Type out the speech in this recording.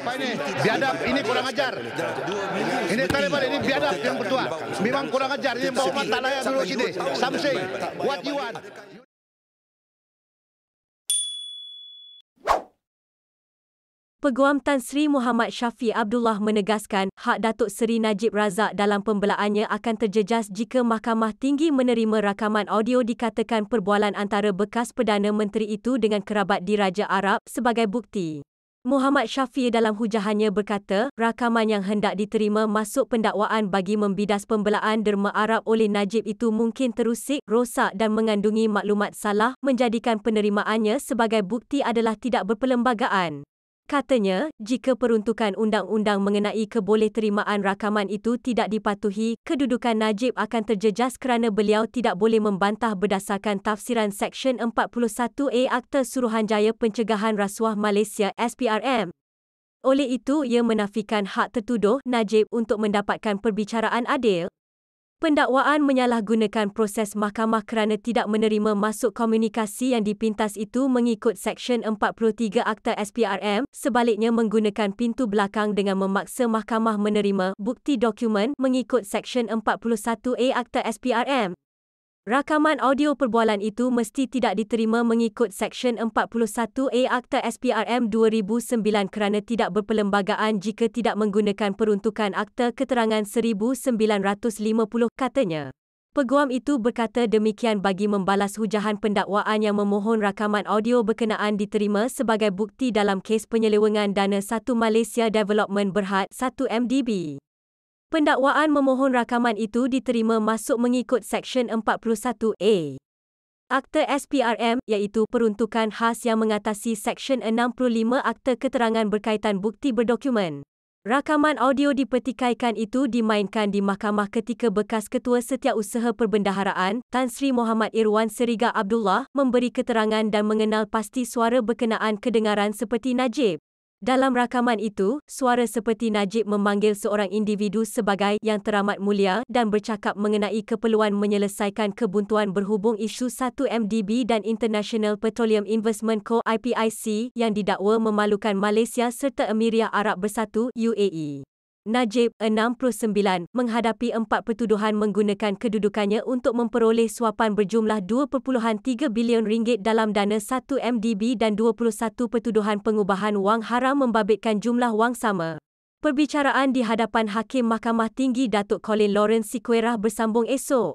Apa ini? Biadab, ini kurang ajar. Ini tarik balik, ini biadab yang bertua. Memang kurang ajar, ini bawa mata layar dulu sini. Something, what you want. Peguam Tan Sri Muhammad Syafi Abdullah menegaskan hak Datuk Seri Najib Razak dalam pembelaannya akan terjejas jika Mahkamah Tinggi menerima rakaman audio dikatakan perbualan antara bekas Perdana Menteri itu dengan kerabat di Raja Arab sebagai bukti. Muhammad Syafi dalam hujahannya berkata, rakaman yang hendak diterima masuk pendakwaan bagi membidas pembelaan derma Arab oleh Najib itu mungkin terusik, rosak dan mengandungi maklumat salah menjadikan penerimaannya sebagai bukti adalah tidak berperlembagaan. Katanya, jika peruntukan undang-undang mengenai kebolehterimaan rakaman itu tidak dipatuhi, kedudukan Najib akan terjejas kerana beliau tidak boleh membantah berdasarkan tafsiran Seksyen 41A Akta Suruhanjaya Pencegahan Rasuah Malaysia SPRM. Oleh itu, ia menafikan hak tertuduh Najib untuk mendapatkan perbicaraan adil. Pendakwaan menyalahgunakan proses mahkamah kerana tidak menerima masuk komunikasi yang dipintas itu mengikut Seksyen 43 Akta SPRM, sebaliknya menggunakan pintu belakang dengan memaksa mahkamah menerima bukti dokumen mengikut Seksyen 41A Akta SPRM. Rakaman audio perbualan itu mesti tidak diterima mengikut Seksyen 41A Akta SPRM 2009 kerana tidak berperlembagaan jika tidak menggunakan peruntukan Akta Keterangan 1950, katanya. Peguam itu berkata demikian bagi membalas hujahan pendakwaan yang memohon rakaman audio berkenaan diterima sebagai bukti dalam kes penyelewengan dana Satu Malaysia Development Berhad 1 MDB. Pendakwaan memohon rakaman itu diterima masuk mengikut Seksyen 41A. Akta SPRM iaitu peruntukan khas yang mengatasi Seksyen 65 Akta Keterangan Berkaitan Bukti Berdokumen. Rakaman audio dipertikaikan itu dimainkan di mahkamah ketika bekas Ketua Setiausaha Perbendaharaan, Tan Sri Muhammad Irwan Seriga Abdullah, memberi keterangan dan mengenal pasti suara berkenaan kedengaran seperti Najib. Dalam rakaman itu, suara seperti Najib memanggil seorang individu sebagai yang teramat mulia dan bercakap mengenai keperluan menyelesaikan kebuntuan berhubung isu 1MDB dan International Petroleum Investment Co IPIC yang didakwa memalukan Malaysia serta Emiria Arab Bersatu UAE. Najib, 69, menghadapi empat pertuduhan menggunakan kedudukannya untuk memperoleh suapan berjumlah 2.3 bilion ringgit dalam dana 1 MDB dan 21 pertuduhan pengubahan wang haram membabitkan jumlah wang sama. Perbicaraan di hadapan Hakim Mahkamah Tinggi Datuk Colin Lawrence Sikuerah bersambung esok.